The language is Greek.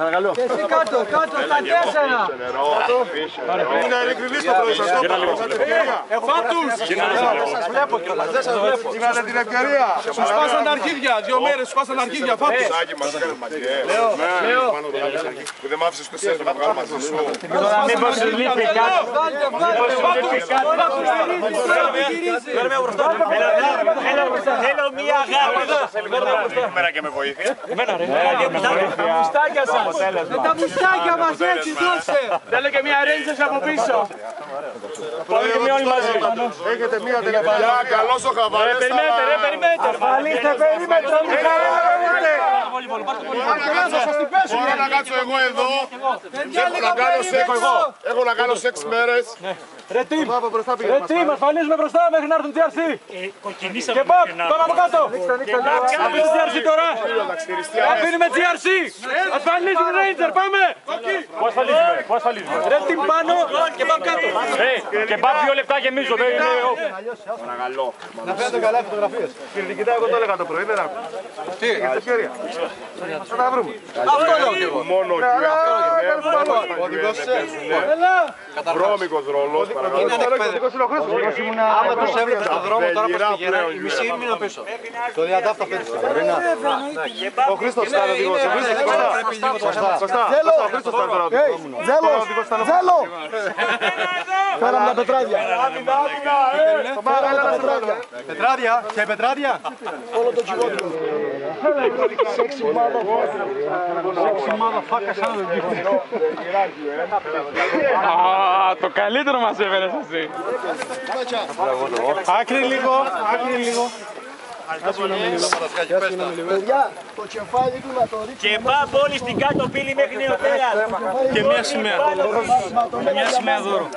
Παρακαλώ. Και εσύ κάτω, κάτω στα τέσσερα. Είναι ειλικρινή το πρωί σας. Φάτους. Βλέπω κιόλας, δεν σας βλέπω. Είχατε την ευκαιρία. Σου σπάσαν τα αρχίδια, δύο μέρες σου σπάσαν τα αρχίδια, φάτους. Σάκη μας έκανε μαγκέ. Λέω. Που δεν μ' άφησες το σέντρο να βγάλω μαζί σου. Μήπως σου λείπει κάτι. Βγάλτε, βγάλτε. Τώρα που γυρίζει, τώρα που γυρίζει. Θέλω μία αγάπη. Μέρα και με βοήθεια. Τα μουστάκια σας. Με τα μουστάκια μας έτσι, δώσε. Θέλω και μία ρέντζες από πίσω. Πάμε και μία όλοι μαζί. Έχετε μία τηλεφωνία. Καλώς ο Χαβάρες. Περιμένετε ρε, περιμένετε. Αλήθεια, περίμενε. Μπορώ να κάτσω εγώ εδώ. Έχω να κάνω σεξ. Έχω να κάνω σεξ μέρες. Ρε τι, ρε τι, μας φανίζουμε μπροστά μέχρι να έρθουν TRC. Και παπ, πάμε από κάτω. Αφήνουμε TRC τώρα. Αφήνουμε TRC. Ασφαλίζουμε Ranger, πάμε. Πού ασφαλίζουμε, πού ασφαλίζουμε. Ρε τι πάνω και πάμε κάτω. Και πάμε δύο λεπτά γεμίζω. δεν είναι off. Να φαίνεται καλά φωτογραφίες. Κύριε Νικητά, εγώ το έλεγα το πρωί, δεν άκουσα. Τι, έχετε ευκαιρία. Θα τα βρούμε. Αυτό λέω κι εγώ. Μόνο Βρώμικος ρόλος. Είναι ανεκπαίδευτο. Άμα τους έβλεπε στον δρόμο τώρα προς τη γερά, η μισή ήμουν πίσω. Το διατάφτα αυτή τη στιγμή. Ο Χρήστος ήταν οδηγός. Ο Χρήστος Κωστά. Κωστά. Κωστά. Ο Χρήστος ήταν τώρα οδηγός. Ζέλος, Ζέλος. Φέραμε τα πετράδια. Έλα να σε βγάλω. Πετράδια, και πετράδια. Όλο το τσιγόδικο. Σεξι μάδα φάκα σαν να το Α, το καλύτερο μας έφερες εσύ. Άκρη λίγο, άκρη λίγο. Παιδιά, το κεφάλι του να το ρίξει. Και πάμε όλοι στην κάτω πύλη μέχρι νεοτέρας. Και μια σημαία. Και μια σημαία δώρο.